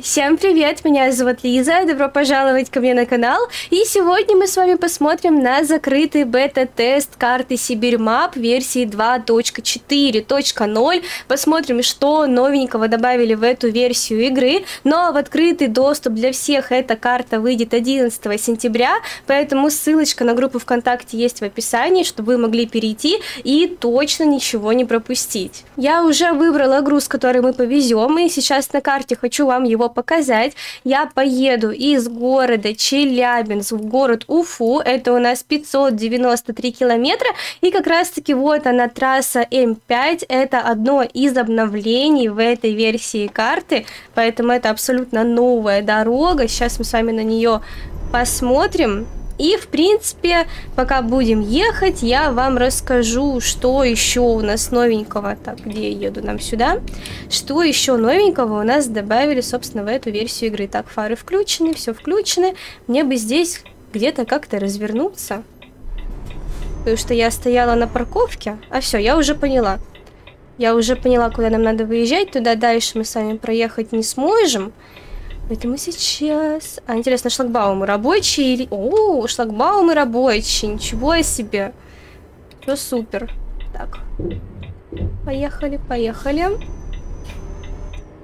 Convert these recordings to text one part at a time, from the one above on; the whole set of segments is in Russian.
Всем привет, меня зовут Лиза, добро пожаловать ко мне на канал. И сегодня мы с вами посмотрим на закрытый бета-тест карты Сибирь Мап версии 2.4.0. Посмотрим, что новенького добавили в эту версию игры. Но в открытый доступ для всех эта карта выйдет 11 сентября, поэтому ссылочка на группу ВКонтакте есть в описании, чтобы вы могли перейти и точно ничего не пропустить. Я уже выбрала груз, который мы повезем, и сейчас на карте хочу вам его его показать, я поеду из города Челябинск в город Уфу, это у нас 593 километра, и как раз-таки вот она трасса М5, это одно из обновлений в этой версии карты, поэтому это абсолютно новая дорога, сейчас мы с вами на нее посмотрим. И, в принципе, пока будем ехать, я вам расскажу, что еще у нас новенького. Так, где я еду? Нам сюда. Что еще новенького у нас добавили, собственно, в эту версию игры. Так, фары включены, все включены. Мне бы здесь где-то как-то развернуться. Потому что я стояла на парковке. А все, я уже поняла. Я уже поняла, куда нам надо выезжать. Туда дальше мы с вами проехать не сможем. Поэтому сейчас... А, интересно, шлагбаумы рабочие или... О, шлагбаумы рабочие, ничего себе. Все супер. Так. Поехали, поехали.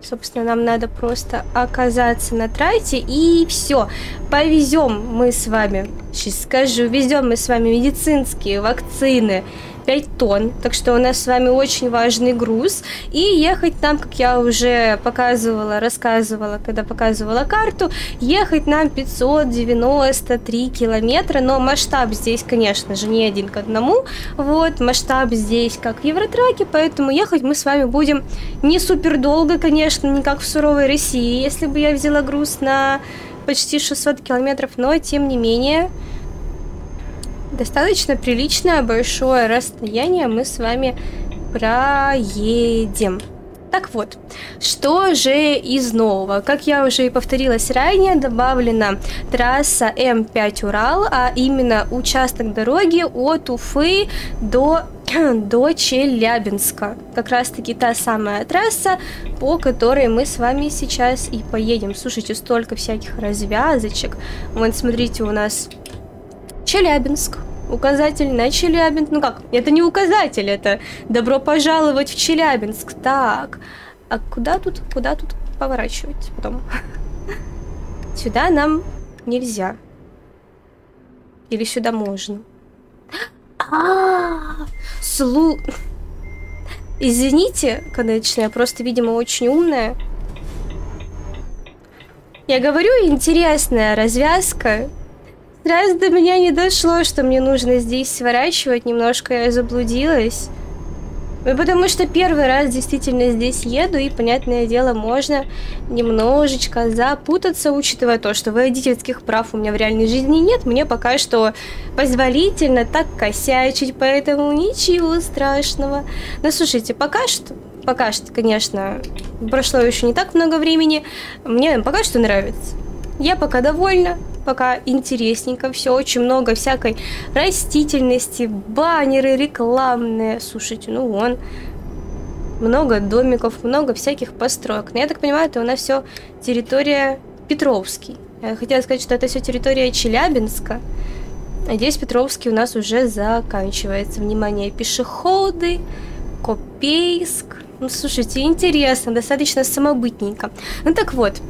Собственно, нам надо просто оказаться на трассе и все. Повезем мы с вами, сейчас скажу, везем мы с вами медицинские вакцины 5 тонн, так что у нас с вами очень важный груз. И ехать нам, как я уже показывала, рассказывала, когда показывала карту, ехать нам 593 километра, но масштаб здесь, конечно же, не один к одному. Вот, масштаб здесь как в Евротраке, поэтому ехать мы с вами будем не супер долго, конечно, не как в суровой России, если бы я взяла груз на почти 600 километров, но тем не менее достаточно приличное большое расстояние мы с вами проедем. Так вот, что же из нового? Как я уже и повторилась ранее, добавлена трасса М5 Урал, а именно участок дороги от Уфы до, до Челябинска. Как раз таки та самая трасса, по которой мы с вами сейчас и поедем. Слушайте, столько всяких развязочек. Вот смотрите, у нас Челябинск, указатель на Челябинск. Ну как, это не указатель, это добро пожаловать в Челябинск. Так, а куда тут, куда тут поворачивать потом? Сюда нам нельзя. Или сюда можно? А, слу... Извините, конечно, я просто, видимо, очень умная. Я говорю, интересная развязка. Раз до меня не дошло, что мне нужно здесь сворачивать, немножко я заблудилась. Ну, потому что первый раз действительно здесь еду, и, понятное дело, можно немножечко запутаться, учитывая то, что водительских прав у меня в реальной жизни нет, мне пока что позволительно так косячить, поэтому ничего страшного. Но слушайте, пока что, пока что, конечно, прошло еще не так много времени, мне пока что нравится. Я пока довольна, пока интересненько, все очень много всякой растительности, баннеры рекламные. Слушайте, ну вон, много домиков, много всяких построек. Но я так понимаю, это у нас все территория Петровский. Я хотела сказать, что это все территория Челябинска. А здесь Петровский у нас уже заканчивается. Внимание, пешеходы, Копейск. Ну, слушайте, интересно, достаточно самобытненько. Ну так вот,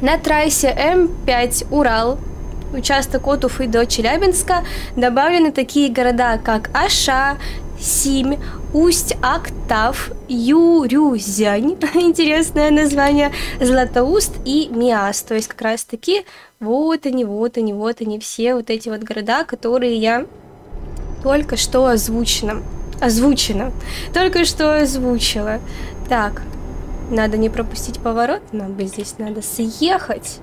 на трассе М5 Урал, участок от Уфы до Челябинска, добавлены такие города, как Аша, Симь, Усть-Актав, Юрюзянь, интересное название, Златоуст и Миас. То есть как раз таки вот они, вот они, вот они, все вот эти вот города, которые я только что озвучена. Озвучена. Только что озвучила. Так, надо не пропустить поворот, нам бы здесь надо съехать.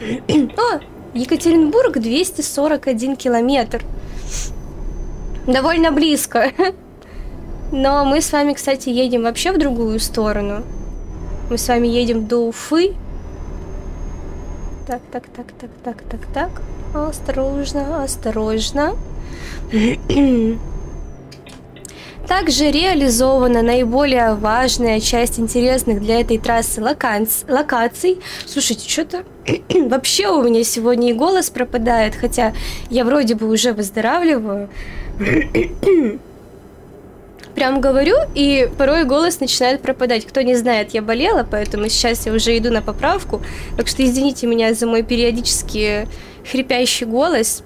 О, Екатеринбург 241 километр. Довольно близко. Но мы с вами, кстати, едем вообще в другую сторону. Мы с вами едем до Уфы. Так, так, так, так, так, так, так. Осторожно, осторожно. Также реализована наиболее важная часть интересных для этой трассы локаций. локаций. Слушайте, что-то вообще у меня сегодня и голос пропадает, хотя я вроде бы уже выздоравливаю. Прям говорю, и порой голос начинает пропадать. Кто не знает, я болела, поэтому сейчас я уже иду на поправку. Так что извините меня за мой периодически хрипящий голос.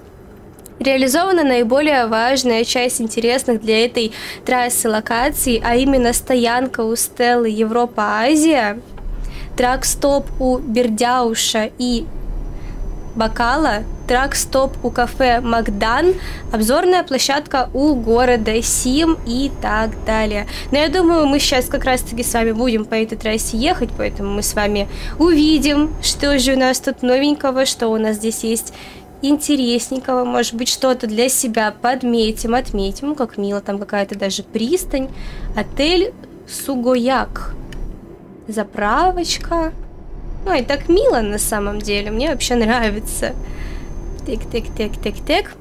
Реализована наиболее важная часть интересных для этой трассы локаций, а именно стоянка у Стеллы Европа-Азия, трак-стоп у Бердяуша и Бакала, трак-стоп у кафе Макдан, обзорная площадка у города Сим и так далее. Но я думаю, мы сейчас как раз-таки с вами будем по этой трассе ехать, поэтому мы с вами увидим, что же у нас тут новенького, что у нас здесь есть интересненького, может быть, что-то для себя подметим, отметим, ну, как мило, там какая-то даже пристань, отель Сугояк, заправочка, Ой, так мило на самом деле, мне вообще нравится. Тик-тик-тик-тик-тик.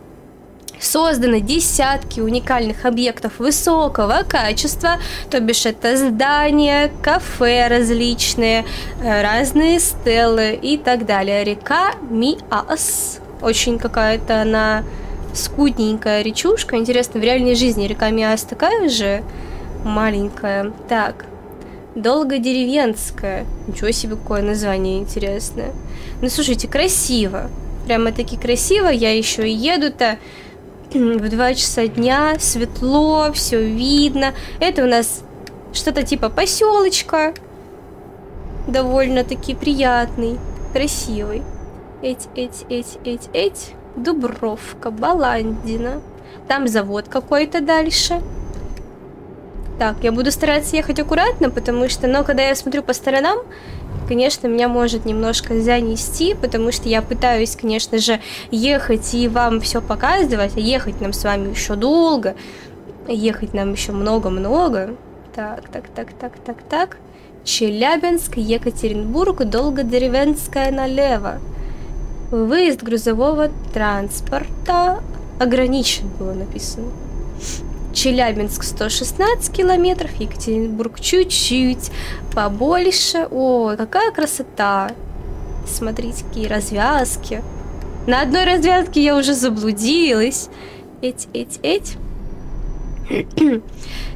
Созданы десятки уникальных объектов высокого качества, то бишь это здания, кафе различные, э, разные стелы и так далее. Река Миас очень какая-то она скудненькая речушка. Интересно, в реальной жизни река Миас такая же маленькая. Так, Долгодеревенская. Ничего себе, какое название интересное. Ну, слушайте, красиво. Прямо-таки красиво. Я еще и еду-то в 2 часа дня. Светло, все видно. Это у нас что-то типа поселочка. Довольно-таки приятный, красивый. Эть, эть, эть, эть, эть. Дубровка, Баландина. Там завод какой-то дальше. Так, я буду стараться ехать аккуратно, потому что, но когда я смотрю по сторонам, конечно, меня может немножко занести, потому что я пытаюсь, конечно же, ехать и вам все показывать, а ехать нам с вами еще долго, ехать нам еще много-много. Так, так, так, так, так, так. Челябинск, Екатеринбург, Долгодеревенская налево. Выезд грузового транспорта ограничен, было написано. Челябинск 116 километров, Екатеринбург чуть-чуть побольше. О, какая красота! Смотрите, какие развязки. На одной развязке я уже заблудилась. Эть, эть, эть.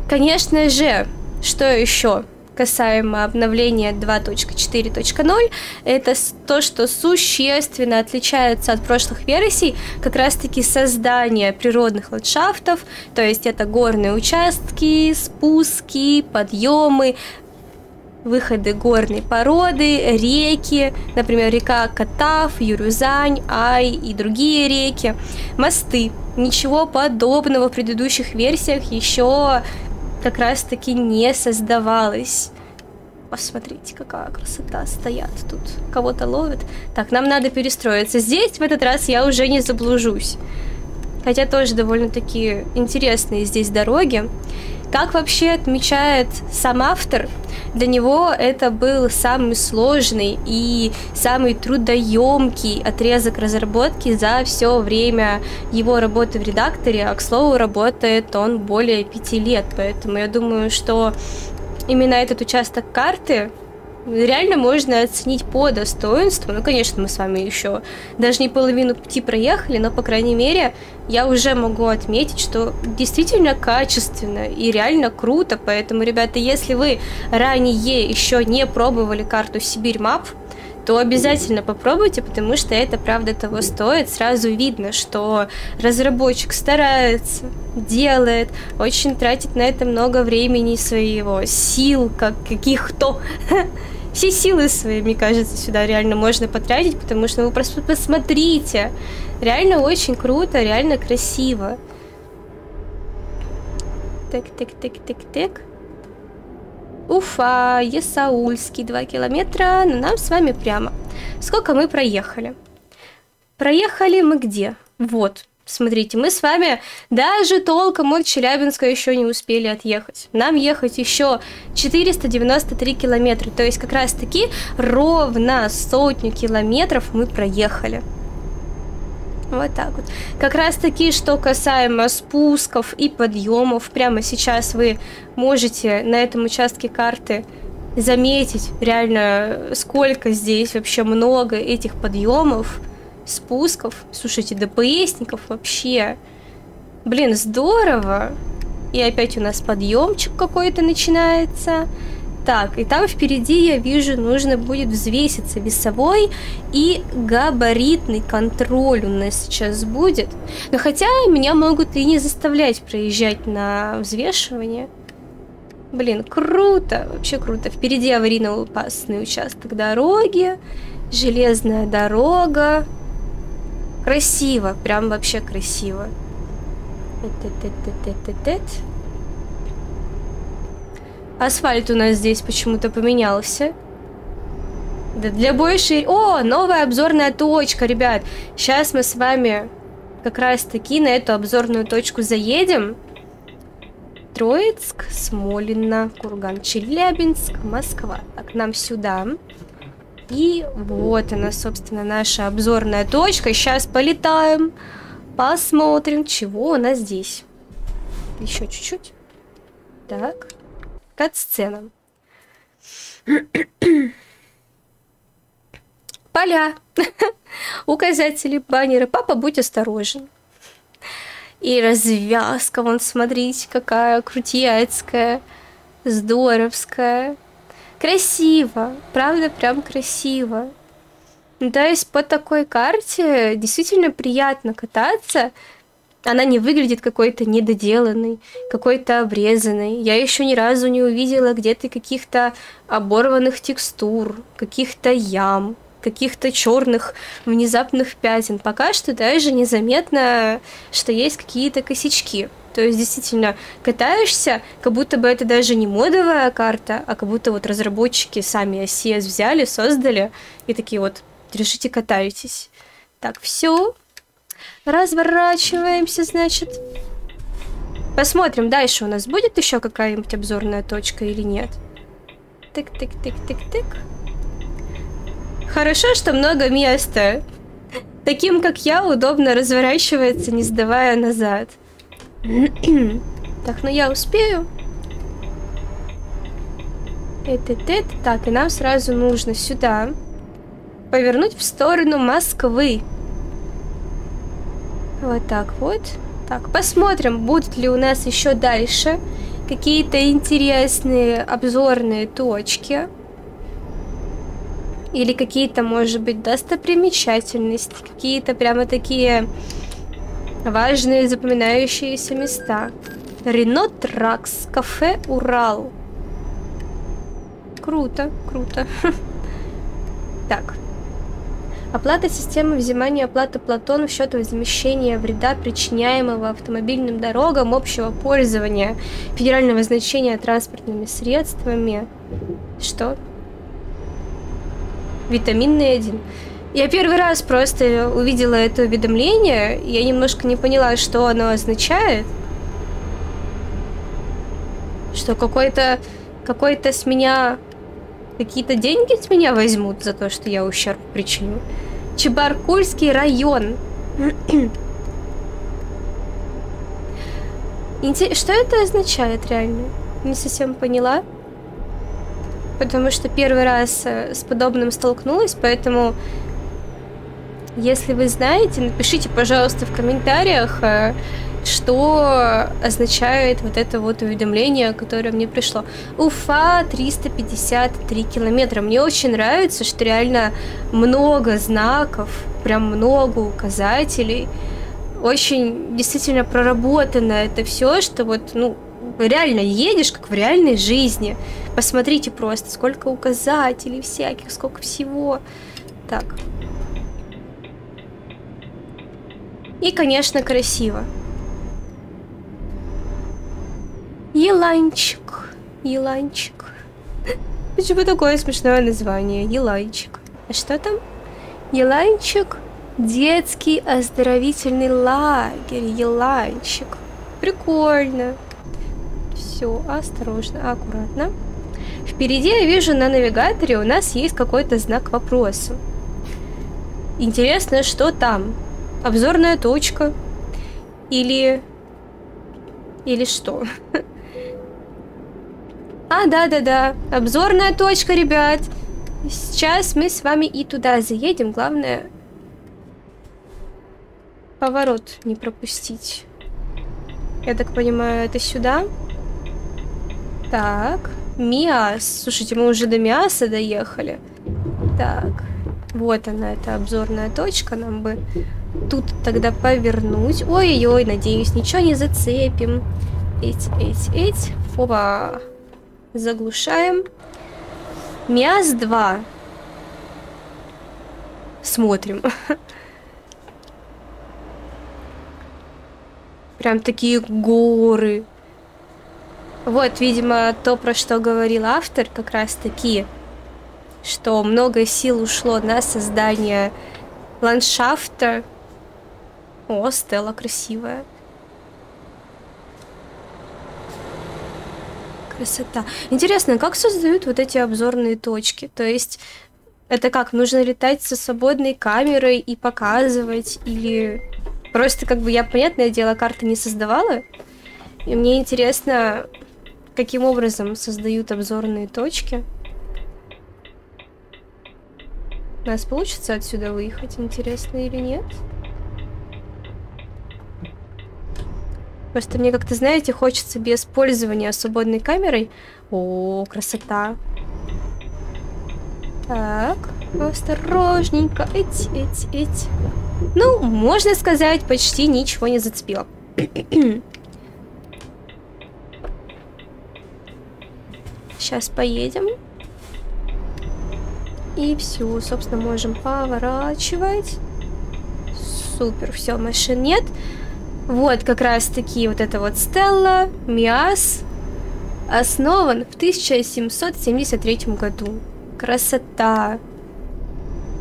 Конечно же, что еще? Касаемо обновления 2.4.0, это то, что существенно отличается от прошлых версий, как раз-таки создание природных ландшафтов, то есть это горные участки, спуски, подъемы, выходы горной породы, реки, например, река Катав, Юрюзань, Ай и другие реки, мосты. Ничего подобного в предыдущих версиях еще как раз-таки не создавалось. Посмотрите, какая красота, стоят тут, кого-то ловят. Так, нам надо перестроиться. Здесь в этот раз я уже не заблужусь. Хотя тоже довольно-таки интересные здесь дороги. Как вообще отмечает сам автор, для него это был самый сложный и самый трудоемкий отрезок разработки за все время его работы в редакторе, а к слову работает он более пяти лет, поэтому я думаю, что именно этот участок карты реально можно оценить по достоинству. Ну, конечно, мы с вами еще даже не половину пути проехали, но, по крайней мере, я уже могу отметить, что действительно качественно и реально круто. Поэтому, ребята, если вы ранее еще не пробовали карту Сибирь Мап, то обязательно попробуйте, потому что это правда того стоит. Сразу видно, что разработчик старается, делает, очень тратит на это много времени своего, сил, как каких-то все силы свои, мне кажется, сюда реально можно потратить, потому что вы просто посмотрите. Реально очень круто, реально красиво. Так, так, так, так, так. Уфа, Есаульский, 2 километра, но нам с вами прямо. Сколько мы проехали? Проехали мы где? Вот, Смотрите, мы с вами даже толком от Челябинска еще не успели отъехать. Нам ехать еще 493 километра. То есть как раз таки ровно сотню километров мы проехали. Вот так вот. Как раз таки, что касаемо спусков и подъемов, прямо сейчас вы можете на этом участке карты заметить реально, сколько здесь вообще много этих подъемов, спусков. Слушайте, ДПСников вообще. Блин, здорово. И опять у нас подъемчик какой-то начинается. Так, и там впереди, я вижу, нужно будет взвеситься весовой и габаритный контроль у нас сейчас будет. Но хотя меня могут и не заставлять проезжать на взвешивание. Блин, круто, вообще круто. Впереди аварийно-опасный участок дороги, железная дорога. Красиво, прям вообще красиво. Асфальт у нас здесь почему-то поменялся. Да для большей... О, новая обзорная точка, ребят. Сейчас мы с вами как раз-таки на эту обзорную точку заедем. Троицк, Смолино, Курган, Челябинск, Москва. Так, нам сюда. И вот она, собственно, наша обзорная точка. Сейчас полетаем. Посмотрим, чего у нас здесь. Еще чуть-чуть. Так. Кат-сцена. Поля. Указатели, баннеры. Папа, будь осторожен. И развязка, вон, смотрите, какая крутецкая, здоровская. Красиво, правда, прям красиво. Ну, то есть по такой карте действительно приятно кататься, она не выглядит какой-то недоделанной, какой-то обрезанной. Я еще ни разу не увидела где-то каких-то оборванных текстур, каких-то ям, каких-то черных внезапных пятен. Пока что даже незаметно, что есть какие-то косячки. То есть действительно катаешься, как будто бы это даже не модовая карта, а как будто вот разработчики сами OCS взяли, создали и такие вот, решите катаетесь. Так, все, Разворачиваемся, значит. Посмотрим, дальше у нас будет еще какая-нибудь обзорная точка или нет. Тык-тык-тык-тык-тык. Хорошо, что много места. Таким, как я, удобно разворачивается, не сдавая назад. так, ну я успею. Это, это, так, и нам сразу нужно сюда повернуть в сторону Москвы. Вот так вот. Так, посмотрим, будут ли у нас еще дальше какие-то интересные обзорные точки. Или какие-то, может быть, достопримечательности, какие-то прямо такие важные запоминающиеся места. Рено Тракс, кафе Урал. Круто, круто. Так, Оплата системы взимания оплаты Платон в счет возмещения вреда, причиняемого автомобильным дорогам общего пользования федерального значения транспортными средствами. Что? Витаминный один. Я первый раз просто увидела это уведомление, я немножко не поняла, что оно означает. Что какой-то какой-то с меня Какие-то деньги с меня возьмут за то, что я ущерб причиню. Чебаркульский район. Что это означает реально? Не совсем поняла. Потому что первый раз э, с подобным столкнулась, поэтому если вы знаете, напишите, пожалуйста, в комментариях, э, что означает вот это вот уведомление, которое мне пришло. Уфа 353 километра. Мне очень нравится, что реально много знаков, прям много указателей. Очень действительно проработано это все, что вот, ну, реально едешь, как в реальной жизни. Посмотрите просто, сколько указателей всяких, сколько всего. Так. И, конечно, красиво. Еланчик. Еланчик. Почему такое смешное название? Еланчик. А что там? Еланчик. Детский оздоровительный лагерь. Еланчик. Прикольно. Все, осторожно, аккуратно. Впереди я вижу на навигаторе у нас есть какой-то знак вопроса. Интересно, что там? Обзорная точка. Или... Или что? А, да-да-да, обзорная точка, ребят. Сейчас мы с вами и туда заедем. Главное, поворот не пропустить. Я так понимаю, это сюда? Так, Миас. Слушайте, мы уже до Миаса доехали. Так, вот она, эта обзорная точка. Нам бы тут тогда повернуть. Ой-ой-ой, надеюсь, ничего не зацепим. Эть, эть, эть. Опа. Заглушаем. Миас 2. Смотрим. Прям такие горы. Вот, видимо, то, про что говорил автор, как раз таки, что много сил ушло на создание ландшафта. О, Стелла красивая. Красота. Интересно, как создают вот эти обзорные точки? То есть, это как, нужно летать со свободной камерой и показывать, или Просто как бы я, понятное дело, карты не создавала. И мне интересно, каким образом создают обзорные точки. У нас получится отсюда выехать, интересно или нет? Просто мне как-то, знаете, хочется без пользования свободной камерой. О, красота. Так, осторожненько. Эть, эть, эть. Ну, можно сказать, почти ничего не зацепило. Сейчас поедем. И все, собственно, можем поворачивать. Супер, все, машин нет. Вот как раз таки вот это вот Стелла, Миас, основан в 1773 году. Красота.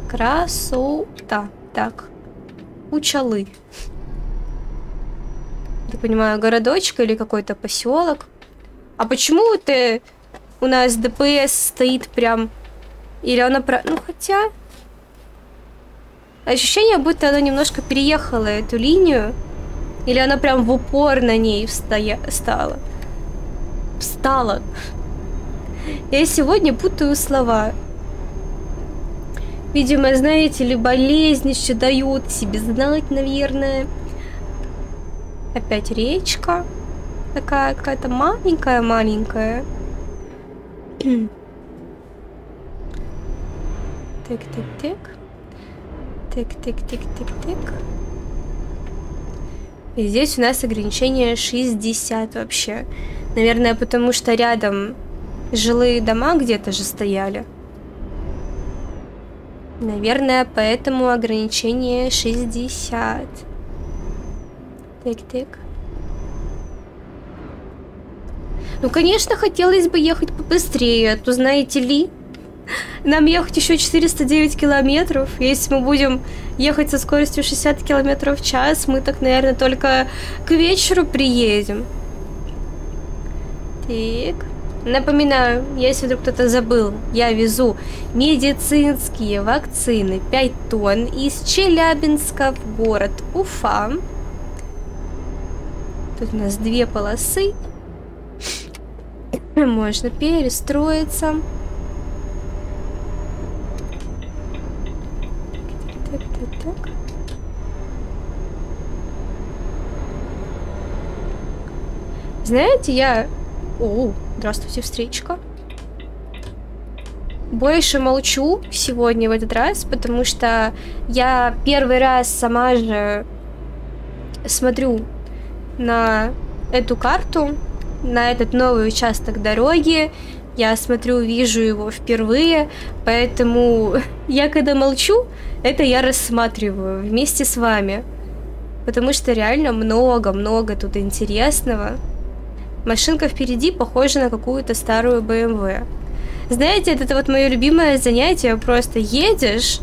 Красота. Так, Учалы. Я понимаю, городочек или какой-то поселок. А почему это у нас ДПС стоит прям... Или она про... Ну, хотя... Ощущение, будто она немножко переехала эту линию. Или она прям в упор на ней встоя... встала. Встала. Я сегодня путаю слова. Видимо, знаете ли, болезнь еще дают себе знать, наверное. Опять речка. Такая какая-то маленькая-маленькая. Так, так, так. Так, так, так, так, так. И здесь у нас ограничение 60 вообще. Наверное, потому что рядом жилые дома где-то же стояли. Наверное, поэтому ограничение 60. Так-так. Ну, конечно, хотелось бы ехать побыстрее, а то, знаете ли, нам ехать еще 409 километров. Если мы будем ехать со скоростью 60 километров в час, мы так, наверное, только к вечеру приедем. Так. Напоминаю, если вдруг кто-то забыл, я везу медицинские вакцины 5 тонн из Челябинска в город Уфа. Тут у нас две полосы. Можно перестроиться. Так, так, так. Знаете, я... О, Здравствуйте, встречка. Больше молчу сегодня в этот раз, потому что я первый раз сама же смотрю на эту карту, на этот новый участок дороги. Я смотрю, вижу его впервые, поэтому я когда молчу, это я рассматриваю вместе с вами. Потому что реально много-много тут интересного. Машинка впереди похожа на какую-то старую BMW. Знаете, это вот мое любимое занятие. Просто едешь,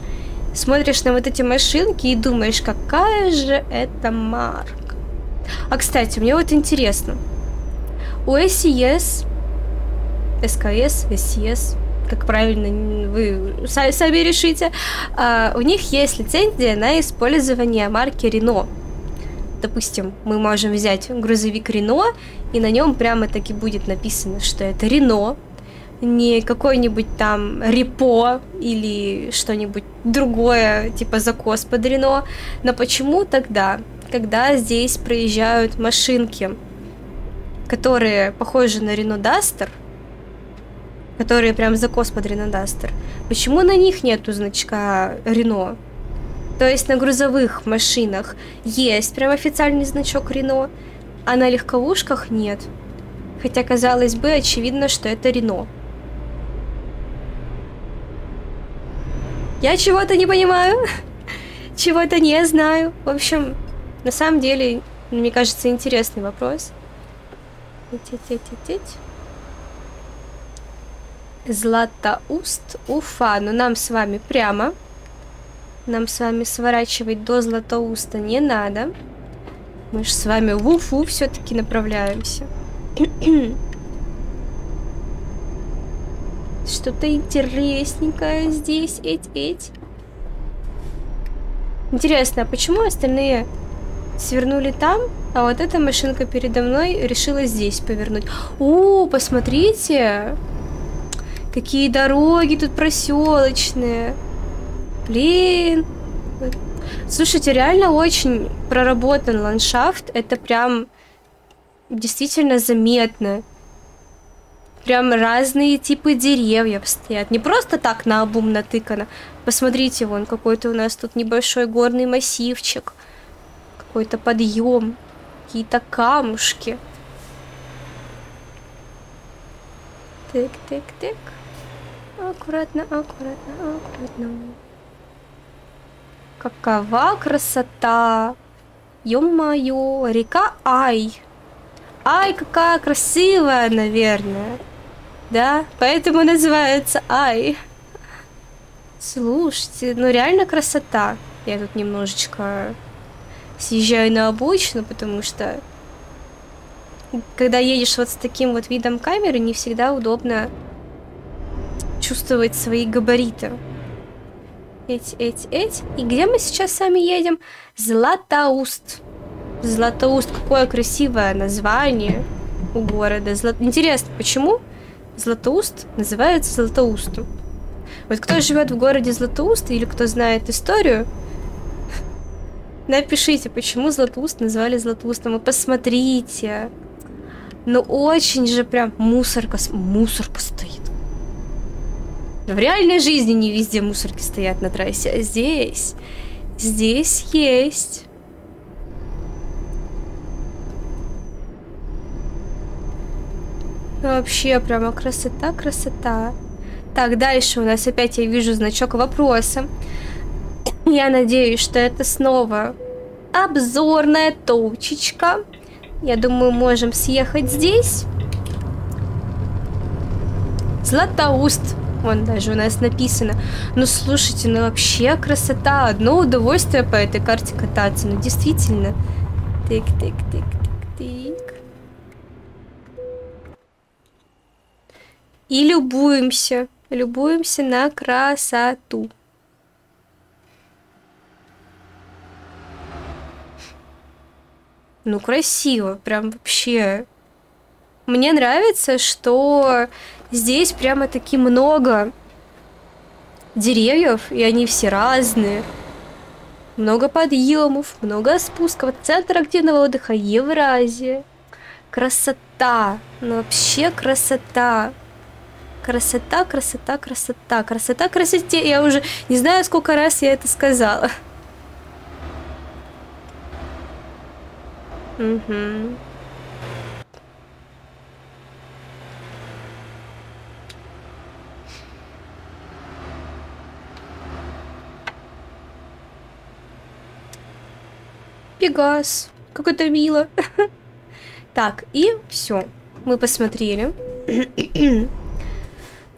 смотришь на вот эти машинки и думаешь, какая же это марка. А, кстати, мне вот интересно. У SES, SKS, SES, как правильно, вы сами решите. А, у них есть лицензия на использование марки Рено. Допустим, мы можем взять грузовик Рено, и на нем прямо таки будет написано, что это Рено, не какой-нибудь там репо или что-нибудь другое, типа закос под Рено. Но почему тогда, когда здесь проезжают машинки, которые похожи на Рено Дастер, которые прям закос под Рено Дастер, почему на них нету значка Рено? То есть на грузовых машинах есть прям официальный значок Рено, а на легковушках нет. Хотя, казалось бы, очевидно, что это Рено. Я чего-то не понимаю, чего-то не знаю. В общем, на самом деле, мне кажется, интересный вопрос. Златоуст, Уфа. Но нам с вами прямо. Нам с вами сворачивать до Златоуста не надо. Мы же с вами в Уфу все-таки направляемся. Что-то интересненькое здесь, эть, эть. Интересно, а почему остальные свернули там, а вот эта машинка передо мной решила здесь повернуть? О, посмотрите! Какие дороги тут проселочные. Блин. Слушайте, реально очень проработан ландшафт. Это прям действительно заметно. Прям разные типы деревьев стоят. Не просто так на обум натыкано. Посмотрите, вон какой-то у нас тут небольшой горный массивчик. Какой-то подъем. Какие-то камушки. Так. Аккуратно, аккуратно, аккуратно. Какова красота! Ё-моё, река Ай. Ай, какая красивая, наверное. Да, поэтому называется Ай. Слушайте, ну реально красота. Я тут немножечко съезжаю на обочину, потому что когда едешь вот с таким вот видом камеры, не всегда удобно чувствовать свои габариты. Эти, эти, эти. И где мы сейчас сами едем? Златоуст. Златоуст, какое красивое название у города. Злат... Интересно, почему Златоуст называется Златоустом. Вот кто живет в городе Златоуст или кто знает историю, напишите, почему Златоуст назвали Златоустом. И посмотрите. Ну очень же прям мусорка, мусорка стоит. В реальной жизни не везде мусорки стоят на трассе, а здесь, здесь есть. Вообще, прямо красота, красота. Так, дальше у нас опять я вижу значок вопроса. Я надеюсь, что это снова обзорная точечка. Я думаю, можем съехать здесь. Златоуст. Вон даже у нас написано. Ну, слушайте, ну вообще красота. Одно удовольствие по этой карте кататься. Ну, действительно. Тик, тик, тик, тик, тик. И любуемся. Любуемся на красоту. Ну, красиво. Прям вообще. Мне нравится, что здесь прямо таки много деревьев, и они все разные. Много подъемов, много спусков. Центр активного отдыха Евразия. Красота. Ну вообще красота. Красота, красота, красота, красота, красоте. Я уже не знаю, сколько раз я это сказала. Угу. Пегас. Как это мило. Так, и все. Мы посмотрели.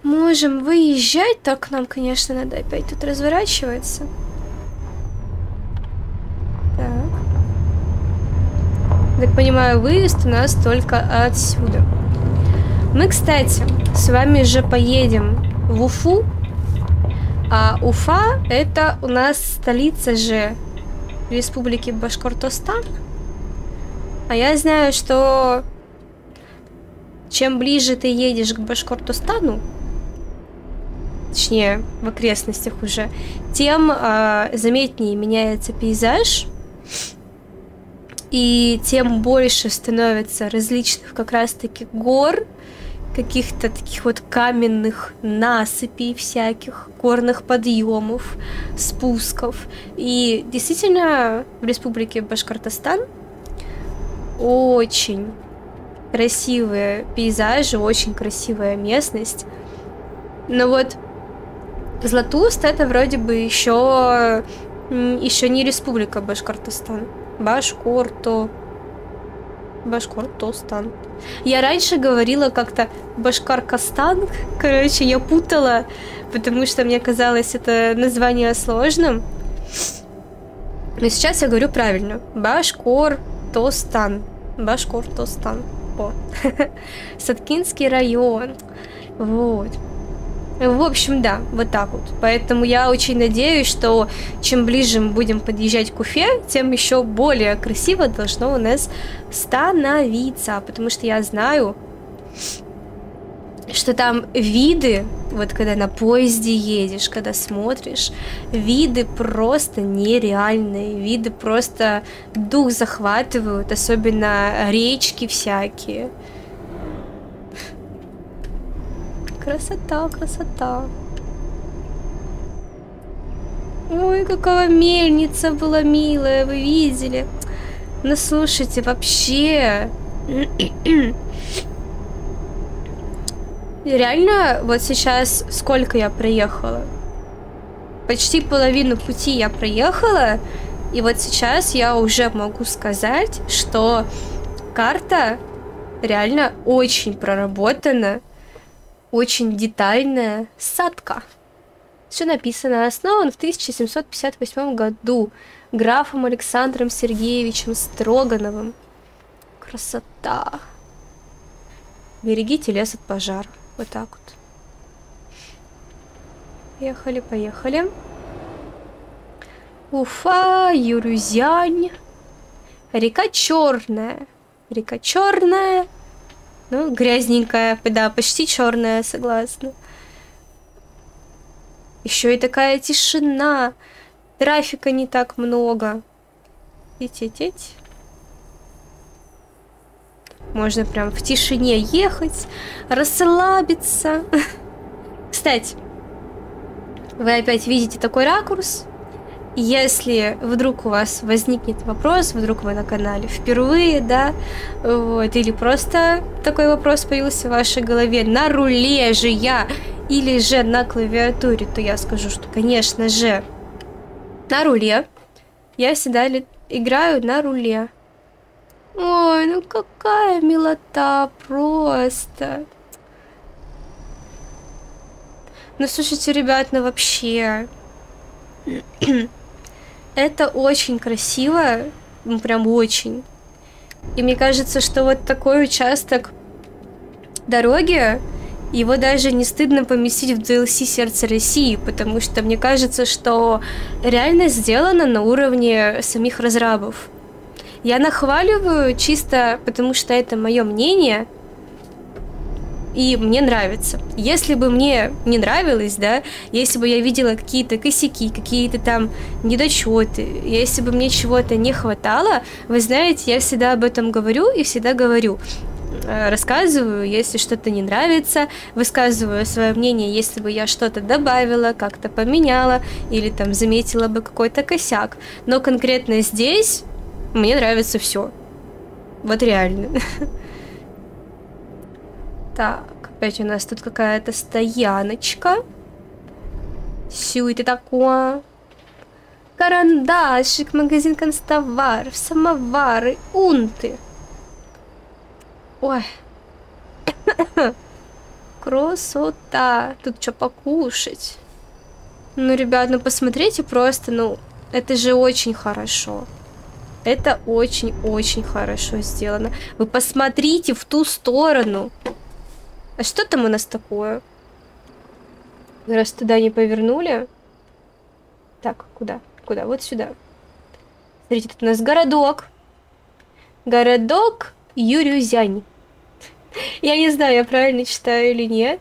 Можем выезжать. Так, нам, конечно, надо опять тут разворачиваться. Так. Так понимаю, выезд у нас только отсюда. Мы, кстати, с вами же поедем в Уфу. А Уфа это у нас столица же Республики Башкортостан. А я знаю, что чем ближе ты едешь к Башкортостану, точнее в окрестностях уже, тем э, заметнее меняется пейзаж, и тем больше становится различных как раз-таки гор, каких-то таких вот каменных насыпей всяких, горных подъемов, спусков. И действительно в республике Башкортостан очень красивые пейзажи, очень красивая местность. Но вот Златуст это вроде бы еще еще не республика Башкортостан. Башкорто. Башкортостан. Я раньше говорила как-то Башкаркостан. Короче, я путала, потому что мне казалось это название сложным. Но сейчас я говорю правильно. Башкортостан. Башкортостан. О. Саткинский район. Вот. В общем, да, вот так вот. Поэтому я очень надеюсь, что чем ближе мы будем подъезжать к Уфе, тем еще более красиво должно у нас становиться. Потому что я знаю, что там виды, вот когда на поезде едешь, когда смотришь, виды просто нереальные, виды просто дух захватывают, особенно речки всякие. Красота, красота. Ой, какая мельница была милая, вы видели? Ну, слушайте, вообще... Реально, вот сейчас сколько я проехала? Почти половину пути я проехала, и вот сейчас я уже могу сказать, что карта реально очень проработана очень детальная садка. Все написано. Основан в 1758 году графом Александром Сергеевичем Строгановым. Красота. Берегите лес от пожара. Вот так вот. Поехали, поехали. Уфа, Юрюзянь. Река Черная. Река Черная. Ну, грязненькая, да, почти черная, согласна. Еще и такая тишина. Трафика не так много. Теть-теть. Можно прям в тишине ехать, расслабиться. Кстати, вы опять видите такой ракурс. Если вдруг у вас возникнет вопрос, вдруг вы на канале впервые, да, вот, или просто такой вопрос появился в вашей голове, на руле же я, или же на клавиатуре, то я скажу, что, конечно же, на руле. Я всегда играю на руле. Ой, ну какая милота просто. Ну, слушайте, ребят, ну вообще... Это очень красиво, ну прям очень. И мне кажется, что вот такой участок дороги, его даже не стыдно поместить в DLC Сердце России, потому что мне кажется, что реально сделано на уровне самих разрабов. Я нахваливаю чисто потому, что это мое мнение, и мне нравится. Если бы мне не нравилось, да, если бы я видела какие-то косяки, какие-то там недочеты, если бы мне чего-то не хватало, вы знаете, я всегда об этом говорю и всегда говорю э, рассказываю, если что-то не нравится, высказываю свое мнение, если бы я что-то добавила, как-то поменяла или там заметила бы какой-то косяк. Но конкретно здесь мне нравится все. Вот реально. Так, опять у нас тут какая-то стояночка. Сю это такое? Карандашик, магазин констоваров, самовары, унты. Ой. Красота. Тут что покушать? Ну, ребят, ну посмотрите просто, ну, это же очень хорошо. Это очень-очень хорошо сделано. Вы посмотрите в ту сторону. А что там у нас такое? Раз туда не повернули. Так, куда? Куда? Вот сюда. Смотрите, тут у нас городок. Городок Юрюзянь. Я не знаю, я правильно читаю или нет.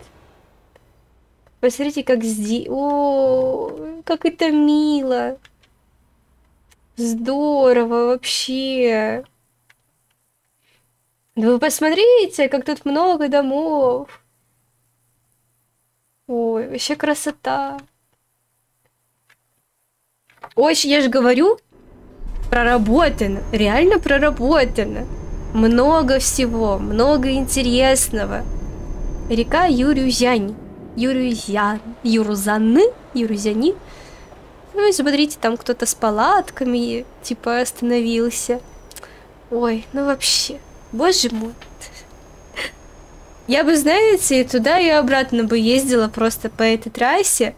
Посмотрите, как здесь... О, как это мило. Здорово вообще. Да вы посмотрите, как тут много домов. Ой, вообще красота. Очень, я же говорю, проработано, реально проработано. Много всего, много интересного. Река Юрюзянь. Юрюзян. Юрузаны? Юрузяни? Ну смотрите, там кто-то с палатками, типа, остановился. Ой, ну вообще, боже мой. Я бы, знаете, и туда и обратно бы ездила просто по этой трассе.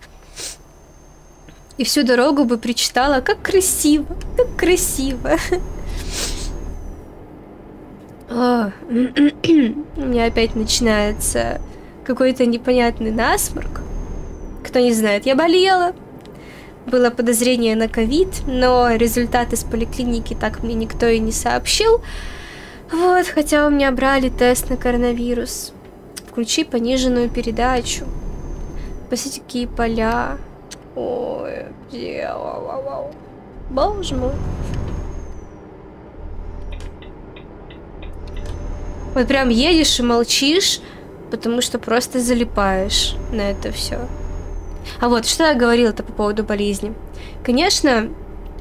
И всю дорогу бы причитала, как красиво, как красиво. О, у меня опять начинается какой-то непонятный насморк. Кто не знает, я болела, было подозрение на ковид, но результат из поликлиники так мне никто и не сообщил. Вот, хотя у меня брали тест на коронавирус. Включи пониженную передачу. Посмотрите, какие поля. Ой, где? Боже мой. Вот прям едешь и молчишь, потому что просто залипаешь на это все. А вот, что я говорила-то по поводу болезни. Конечно,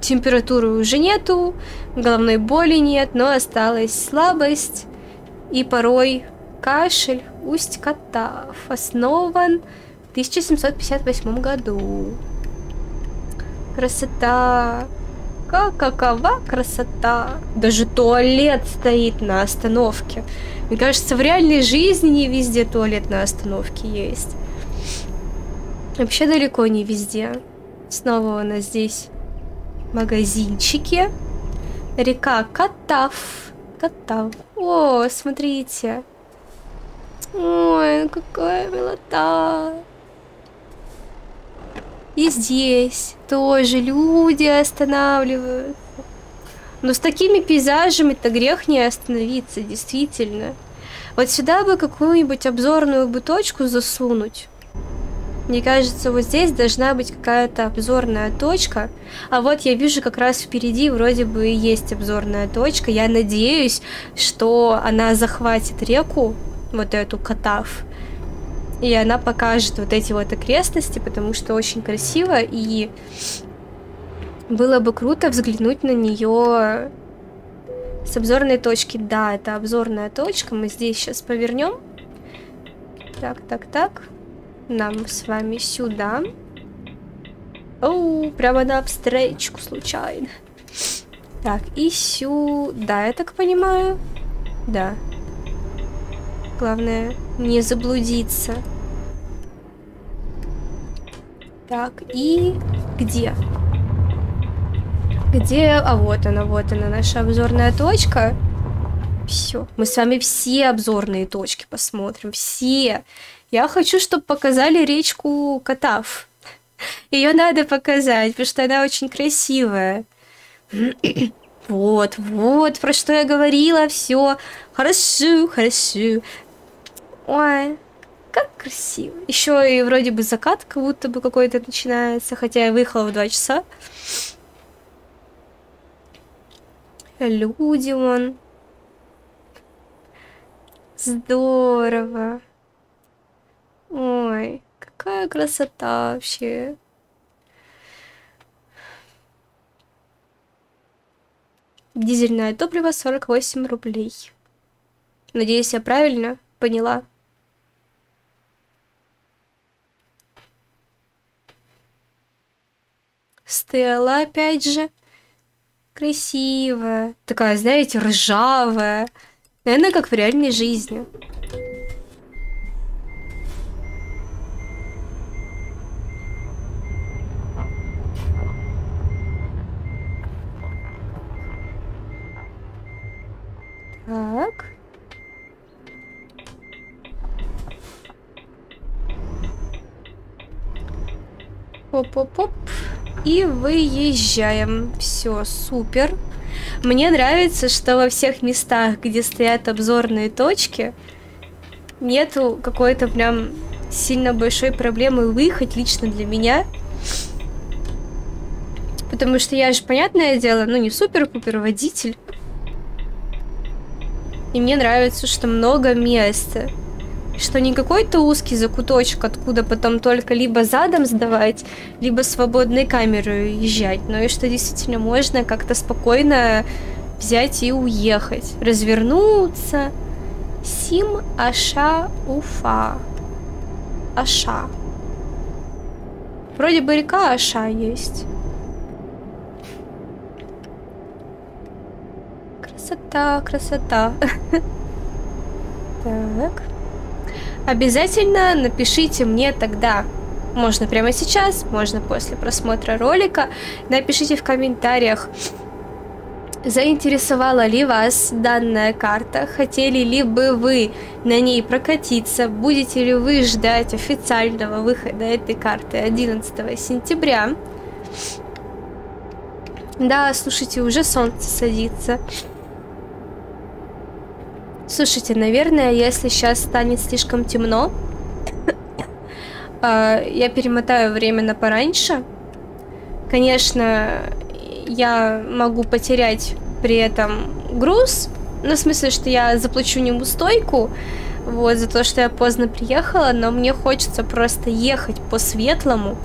температуры уже нету, головной боли нет, но осталась слабость и порой кашель. Усть Катав основан в 1758 году. Красота! Как, какова красота! Даже туалет стоит на остановке. Мне кажется, в реальной жизни не везде туалет на остановке есть. Вообще далеко не везде. Снова у нас здесь магазинчики. Река Катав. Катав. О, смотрите. Ой, какая милота. И здесь тоже люди останавливаются. Но с такими пейзажами-то грех не остановиться, действительно. Вот сюда бы какую-нибудь обзорную бы точку засунуть. Мне кажется, вот здесь должна быть какая-то обзорная точка. А вот я вижу как раз впереди вроде бы есть обзорная точка. Я надеюсь, что она захватит реку, вот эту Катав. И она покажет вот эти вот окрестности, потому что очень красиво. И было бы круто взглянуть на нее с обзорной точки. Да, это обзорная точка. Мы здесь сейчас повернем. Так, так, так нам с вами сюда. Оу, прямо на встречку случайно. Так, и сюда, я так понимаю. Да. Главное, не заблудиться. Так, и где? Где? А вот она, вот она, наша обзорная точка. Все. Мы с вами все обзорные точки посмотрим. Все. Я хочу, чтобы показали речку Катав. Ее надо показать, потому что она очень красивая. Вот, вот, про что я говорила, все. Хорошо, хорошо. Ой, как красиво. Еще и вроде бы закат как будто бы какой-то начинается, хотя я выехала в два часа. Люди вон. Здорово. Ой, какая красота вообще. Дизельное топливо 48 рублей. Надеюсь, я правильно поняла. Стелла, опять же. Красивая. Такая, знаете, ржавая. Наверное, как в реальной жизни. Так. Оп-оп-оп. И выезжаем. Все, супер. Мне нравится, что во всех местах, где стоят обзорные точки, нету какой-то прям сильно большой проблемы выехать лично для меня. Потому что я же, понятное дело, ну не супер-пупер водитель. И мне нравится, что много места. Что не какой-то узкий закуточек, откуда потом только либо задом сдавать, либо свободной камерой езжать. Но и что действительно можно как-то спокойно взять и уехать. Развернуться. Сим Аша Уфа. Аша. Вроде бы река Аша есть. Красота, красота. Так. Обязательно напишите мне тогда. Можно прямо сейчас, можно после просмотра ролика. Напишите в комментариях, Заинтересовала ли вас данная карта? Хотели ли бы вы на ней прокатиться? Будете ли вы ждать официального выхода этой карты 11 сентября? Да, слушайте, уже солнце садится. Слушайте, наверное, если сейчас станет слишком темно, а, я перемотаю время на пораньше. Конечно, я могу потерять при этом груз, ну, в смысле, что я заплачу нему стойку, вот, за то, что я поздно приехала, но мне хочется просто ехать по светлому.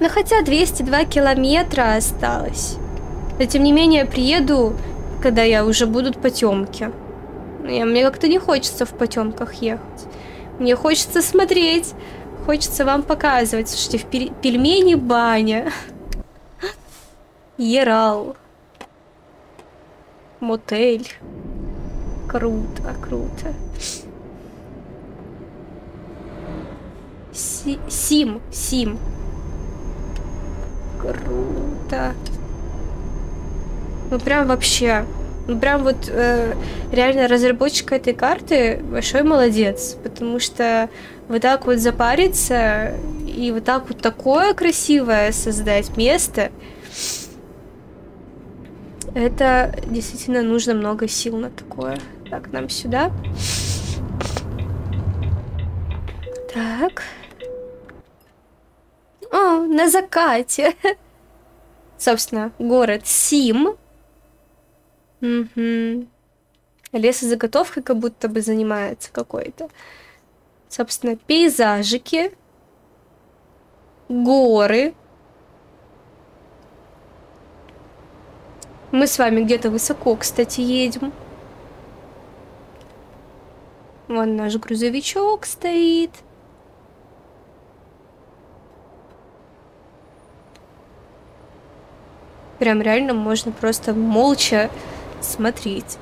Но хотя 202 километра осталось. Но тем не менее, приеду, когда я уже будут потемки. Мне как-то не хочется в потемках ехать. Мне хочется смотреть, хочется вам показывать. Слушайте, в пельмени баня. Ерал. Мотель. Круто, круто. Си Сим, Сим. Круто. Ну прям вообще. Ну прям вот э, реально разработчик этой карты большой молодец, потому что вот так вот запариться и вот так вот такое красивое создать место, это действительно нужно много сил на такое. Так, нам сюда. Так. О, на закате. Собственно, город Сим. Угу. Лесозаготовкой как будто бы занимается какой-то. Собственно, пейзажики. Горы. Мы с вами где-то высоко, кстати, едем. Вон наш грузовичок стоит. Прям реально можно просто молча смотреть.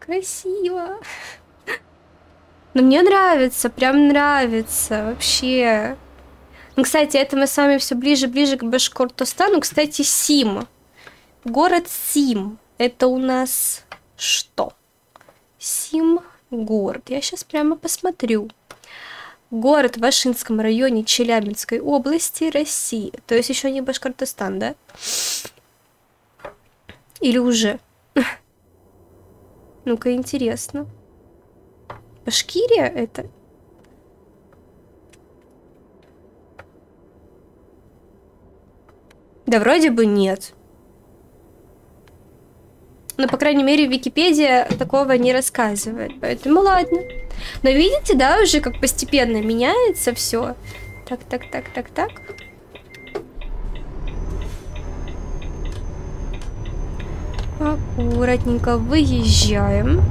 Красиво. Но мне нравится, прям нравится вообще. Ну, кстати, это мы с вами все ближе-ближе к Башкортостану. Кстати, Сим. Город Сим. Это у нас что? Сим город. Я сейчас прямо посмотрю. Город в Вашинском районе Челябинской области, России. То есть еще не Башкортостан, да? Или уже? Ну-ка, интересно. Башкирия это? Да вроде бы нет. Но, по крайней мере, Википедия такого не рассказывает. Поэтому ладно. Но видите, да, уже как постепенно меняется все. Так, так, так, так, так. Аккуратненько выезжаем.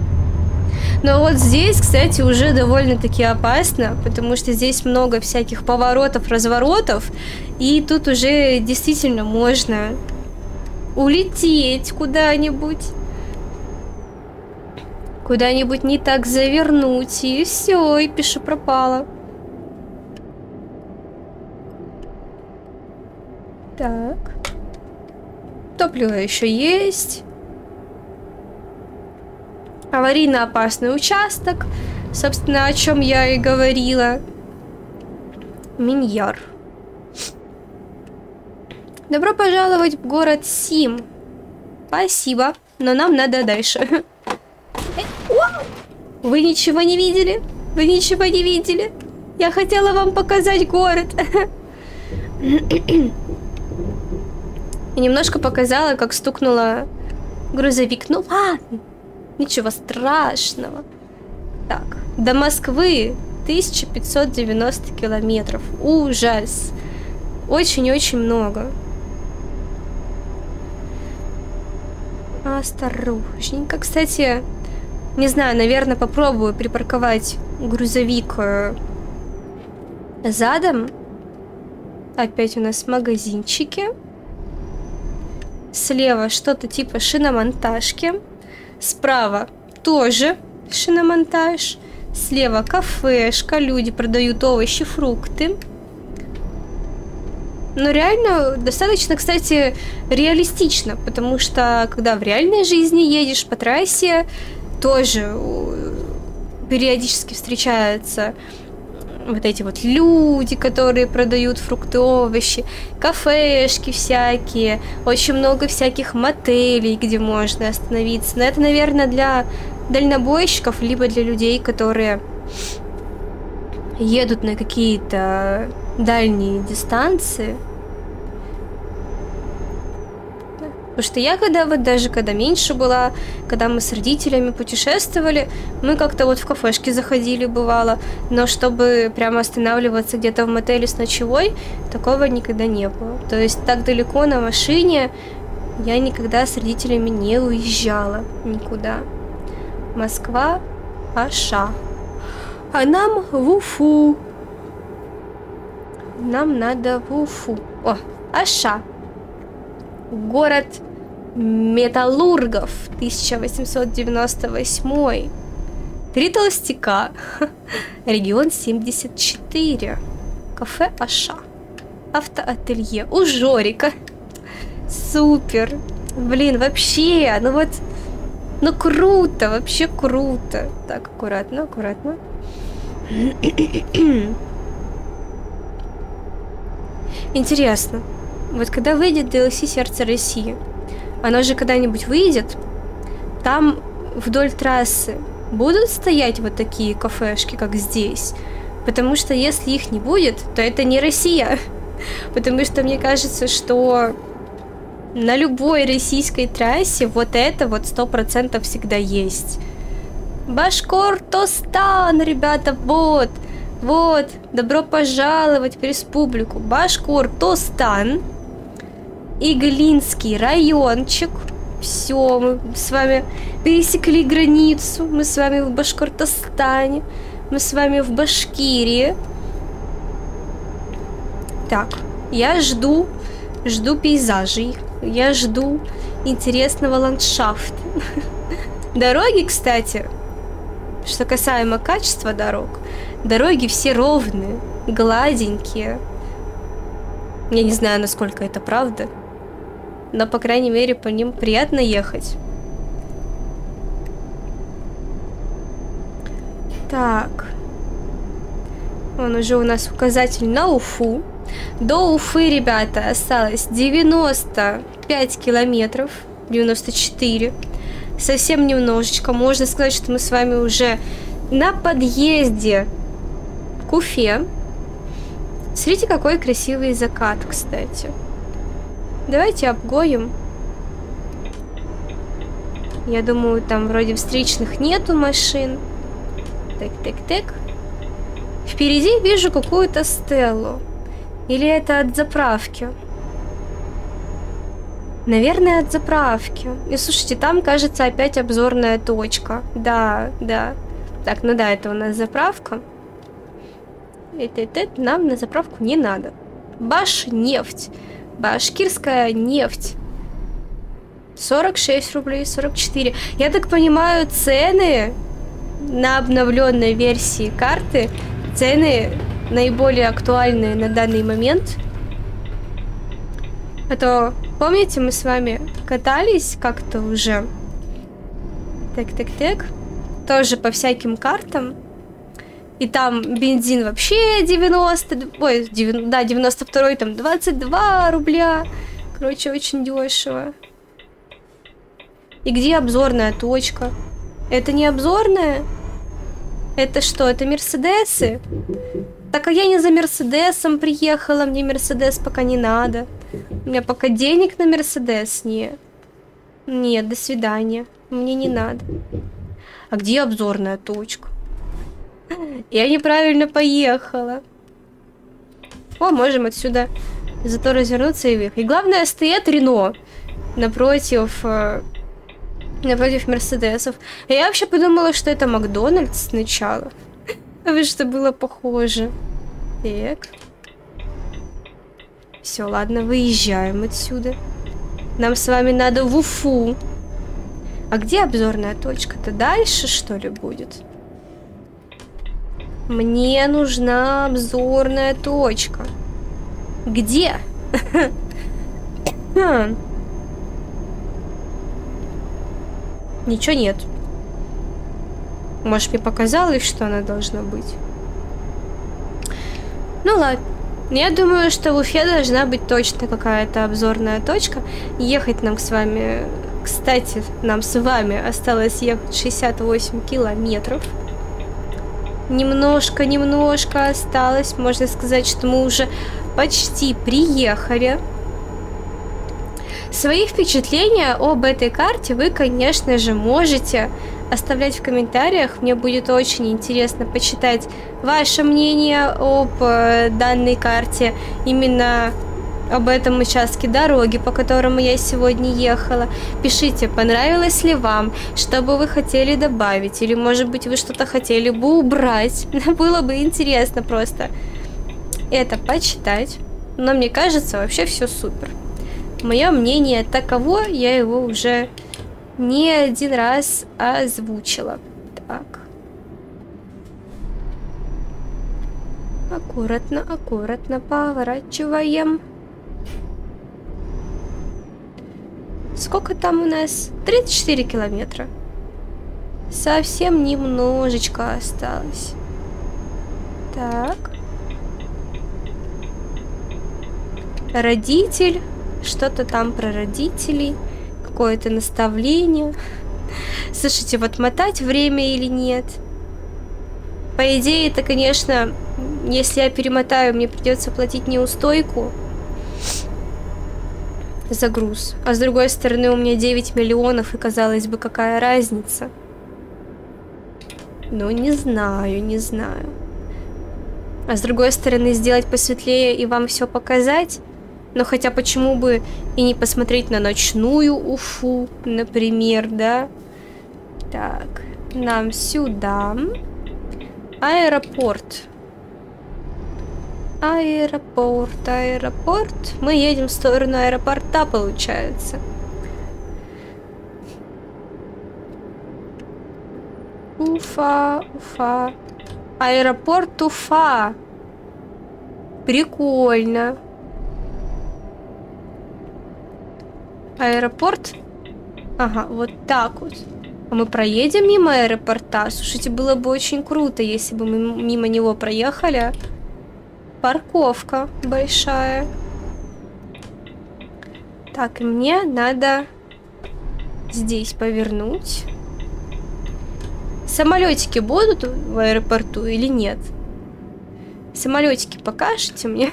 Но вот здесь, кстати, уже довольно-таки опасно, потому что здесь много всяких поворотов, разворотов, и тут уже действительно можно улететь куда-нибудь. Куда-нибудь не так завернуть, и все, и пишу пропало. Так. Топливо еще есть. Аварийно опасный участок. Собственно, о чем я и говорила. Миньяр. Добро пожаловать в город Сим. Спасибо, но нам надо дальше. Вы ничего не видели? Вы ничего не видели? Я хотела вам показать город. И немножко показала, как стукнула грузовик. Ну ладно, ничего страшного. Так, до Москвы 1590 километров. Ужас. Очень-очень много. Осторожненько. Кстати, не знаю, наверное, попробую припарковать грузовик э, задом. Опять у нас магазинчики. Слева что-то типа шиномонтажки. Справа тоже шиномонтаж. Слева кафешка, люди продают овощи, фрукты. Но реально достаточно, кстати, реалистично, потому что когда в реальной жизни едешь по трассе, тоже периодически встречаются вот эти вот люди, которые продают фрукты, овощи, кафешки всякие, очень много всяких мотелей, где можно остановиться. Но это, наверное, для дальнобойщиков, либо для людей, которые едут на какие-то дальние дистанции. Потому что я когда вот даже когда меньше была, когда мы с родителями путешествовали, мы как-то вот в кафешке заходили, бывало. Но чтобы прямо останавливаться где-то в мотеле с ночевой, такого никогда не было. То есть так далеко на машине я никогда с родителями не уезжала никуда. Москва, Аша. А нам в Уфу. Нам надо в Уфу. О, Аша. Город металлургов 1898. Три толстяка. Регион 74. Кафе Аша. Автоателье. У Жорика. Супер. Блин, вообще, ну вот ну круто, вообще круто. Так, аккуратно, аккуратно. Интересно, вот когда выйдет DLC Сердце России, оно же когда-нибудь выйдет, там вдоль трассы будут стоять вот такие кафешки, как здесь? Потому что если их не будет, то это не Россия. Потому что мне кажется, что на любой российской трассе вот это вот сто процентов всегда есть. Башкортостан, ребята, вот, вот, добро пожаловать в республику Башкортостан, Иглинский райончик. Все, мы с вами пересекли границу, мы с вами в Башкортостане, мы с вами в Башкирии. Так, я жду, жду пейзажей я жду интересного ландшафта. Дороги, кстати, что касаемо качества дорог, дороги все ровные, гладенькие. Я не знаю, насколько это правда, но, по крайней мере, по ним приятно ехать. Так. Он уже у нас указатель на Уфу. До Уфы, ребята, осталось 95 километров. 94. Совсем немножечко. Можно сказать, что мы с вами уже на подъезде Уфе. Смотрите, какой красивый закат, кстати. Давайте обгоем. Я думаю, там вроде встречных нету машин. Так, так, так. Впереди вижу какую-то стелу. Или это от заправки? Наверное, от заправки. И слушайте, там, кажется, опять обзорная точка. Да, да. Так, ну да, это у нас заправка. Это, нам на заправку не надо. Баш нефть. Башкирская нефть. 46 рублей, 44. Я так понимаю, цены на обновленной версии карты, цены наиболее актуальные на данный момент А то, помните, мы с вами катались как-то уже? Так, так, так. Тоже по всяким картам. И там бензин вообще 90, ой, 90, да, 92 там 22 рубля. Короче, очень дешево. И где обзорная точка? Это не обзорная? Это что, это Мерседесы? Так а я не за Мерседесом приехала, мне Мерседес пока не надо. У меня пока денег на Мерседес нет. Нет, до свидания. Мне не надо. А где обзорная точка? Я неправильно поехала. О, можем отсюда зато развернуться и выехать. И главное, стоит Рено напротив э, напротив Мерседесов. Я вообще подумала, что это Макдональдс сначала. А вы что было похоже. Так. Все, ладно, выезжаем отсюда. Нам с вами надо в Уфу. А где обзорная точка-то? Дальше, что ли, будет? Мне нужна обзорная точка. Где? Ничего нет. Может, мне показалось, что она должна быть. Ну ладно. Я думаю, что в Уфе должна быть точно какая-то обзорная точка. Ехать нам с вами... Кстати, нам с вами осталось ехать 68 километров. Немножко-немножко осталось. Можно сказать, что мы уже почти приехали. Свои впечатления об этой карте вы, конечно же, можете оставлять в комментариях. Мне будет очень интересно почитать ваше мнение об э, данной карте, именно об этом участке дороги, по которому я сегодня ехала. Пишите, понравилось ли вам, что бы вы хотели добавить, или, может быть, вы что-то хотели бы убрать. Было бы интересно просто это почитать. Но мне кажется, вообще все супер. Мое мнение таково, я его уже не один раз озвучила. Так. Аккуратно, аккуратно поворачиваем. Сколько там у нас? 34 километра. Совсем немножечко осталось. Так. Родитель что-то там про родителей, какое-то наставление. Слушайте, вот мотать время или нет? По идее, это, конечно, если я перемотаю, мне придется платить неустойку за груз. А с другой стороны, у меня 9 миллионов, и казалось бы, какая разница? Ну, не знаю, не знаю. А с другой стороны, сделать посветлее и вам все показать но хотя почему бы и не посмотреть на ночную Уфу, например, да? Так, нам сюда. Аэропорт. Аэропорт, аэропорт. Мы едем в сторону аэропорта, получается. Уфа, Уфа. Аэропорт Уфа. Прикольно. Аэропорт? Ага, вот так вот. А мы проедем мимо аэропорта? Слушайте, было бы очень круто, если бы мы мимо него проехали. Парковка большая. Так, и мне надо здесь повернуть. Самолетики будут в аэропорту или нет? Самолетики покажете мне?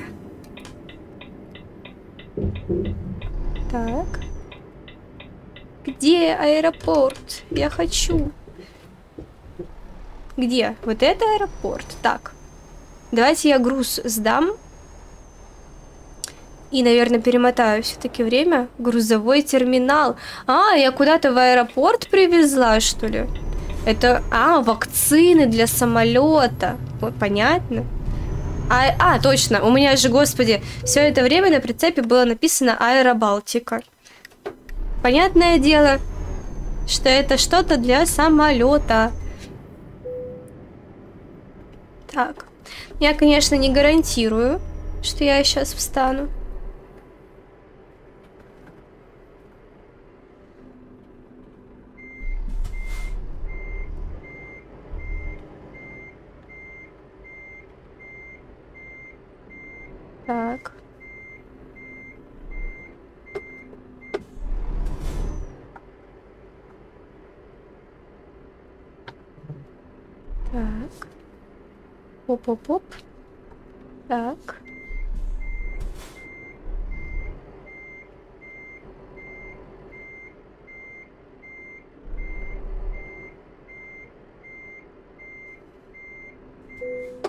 Так. Где аэропорт? Я хочу. Где? Вот это аэропорт. Так. Давайте я груз сдам. И, наверное, перемотаю все-таки время. Грузовой терминал. А, я куда-то в аэропорт привезла, что ли? Это... А, вакцины для самолета. Вот, понятно. А, а, точно, у меня же, господи, все это время на прицепе было написано Аэробалтика. Понятное дело, что это что-то для самолета. Так. Я, конечно, не гарантирую, что я сейчас встану. Так. Так. Оп-оп-оп. Так.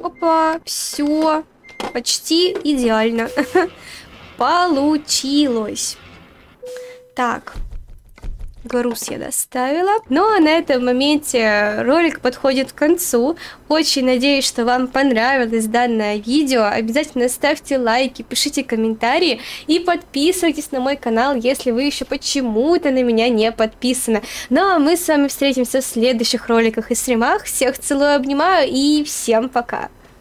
Опа, все. Почти идеально. Получилось. Так, груз я доставила. Ну а на этом моменте ролик подходит к концу. Очень надеюсь, что вам понравилось данное видео. Обязательно ставьте лайки, пишите комментарии и подписывайтесь на мой канал, если вы еще почему-то на меня не подписаны. Ну а мы с вами встретимся в следующих роликах и стримах. Всех целую, обнимаю и всем пока!